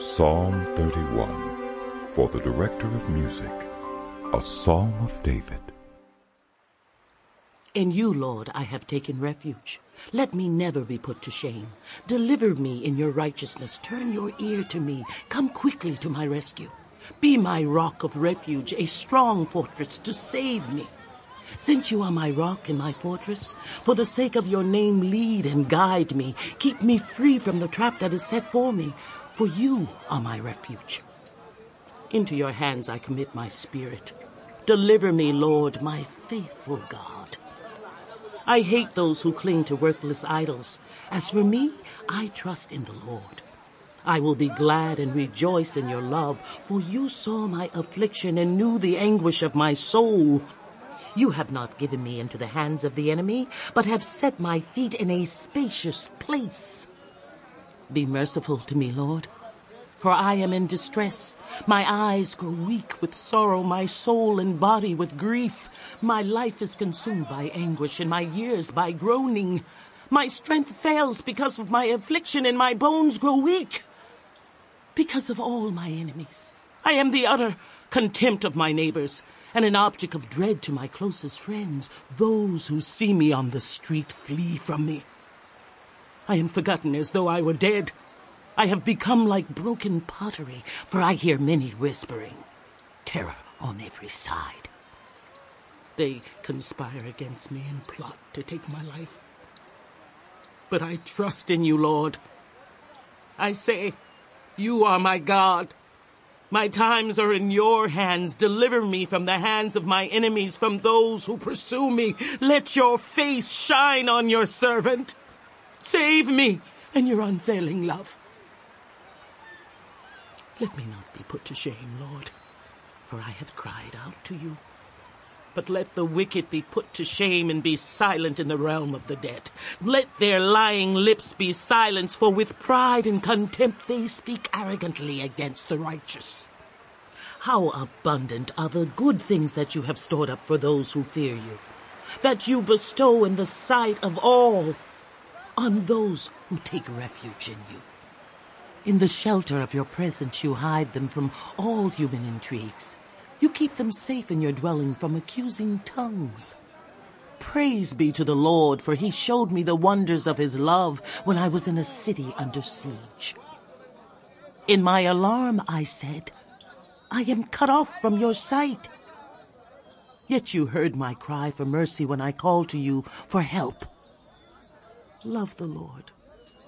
Psalm 31 for the Director of Music, a Psalm of David. In you, Lord, I have taken refuge. Let me never be put to shame. Deliver me in your righteousness. Turn your ear to me. Come quickly to my rescue. Be my rock of refuge, a strong fortress to save me. Since you are my rock and my fortress, for the sake of your name, lead and guide me. Keep me free from the trap that is set for me, for you are my refuge. Into your hands I commit my spirit. Deliver me, Lord, my faithful God. I hate those who cling to worthless idols. As for me, I trust in the Lord. I will be glad and rejoice in your love, for you saw my affliction and knew the anguish of my soul. You have not given me into the hands of the enemy, but have set my feet in a spacious place. Be merciful to me, Lord, for I am in distress. My eyes grow weak with sorrow, my soul and body with grief. My life is consumed by anguish, and my years by groaning. My strength fails because of my affliction, and my bones grow weak because of all my enemies. I am the utter contempt of my neighbors, and an object of dread to my closest friends. Those who see me on the street flee from me. I am forgotten as though I were dead. I have become like broken pottery, for I hear many whispering. Terror on every side. They conspire against me and plot to take my life. But I trust in you, Lord. I say, you are my God. My times are in your hands. Deliver me from the hands of my enemies, from those who pursue me. Let your face shine on your servant. Save me in your unfailing love. Let me not be put to shame, Lord, for I have cried out to you. But let the wicked be put to shame and be silent in the realm of the dead. Let their lying lips be silenced, for with pride and contempt they speak arrogantly against the righteous. How abundant are the good things that you have stored up for those who fear you, that you bestow in the sight of all on those who take refuge in you. In the shelter of your presence you hide them from all human intrigues. You keep them safe in your dwelling from accusing tongues. Praise be to the Lord, for he showed me the wonders of his love when I was in a city under siege. In my alarm I said, I am cut off from your sight. Yet you heard my cry for mercy when I called to you for help. Love the Lord,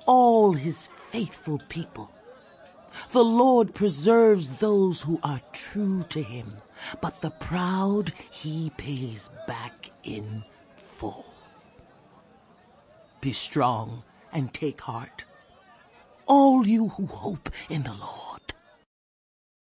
all his faithful people. The Lord preserves those who are true to him, but the proud he pays back in full. Be strong and take heart, all you who hope in the Lord.